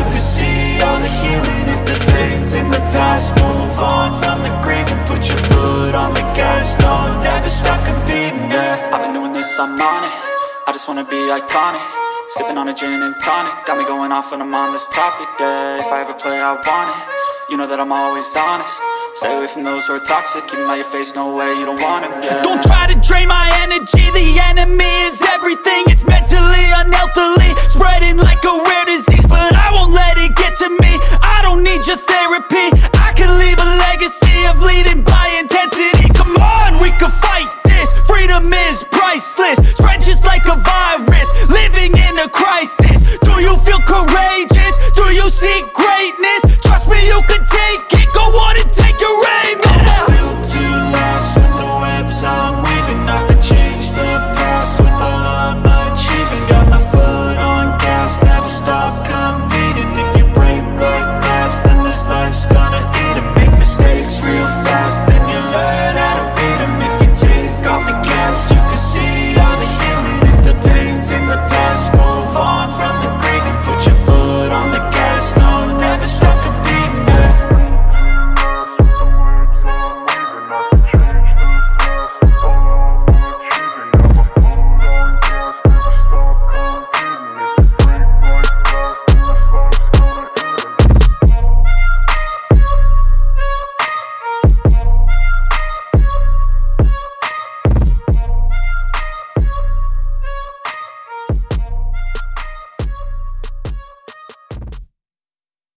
see all the healing. If the pain's in the past, move on from the grave And put your foot on the gas, no, never stop competing, yeah. I've been doing this, I'm on it. I just wanna be iconic. Sipping on a gin and tonic. Got me going off when I'm on this topic, yeah. If I ever play, I want it. You know that I'm always honest. Stay away from those who are toxic. Keep 'em out your face, no way, you don't want 'em, yeah. Don't try to drain my energy. The enemy is everything. It's mentally, unhealthily Spreading like a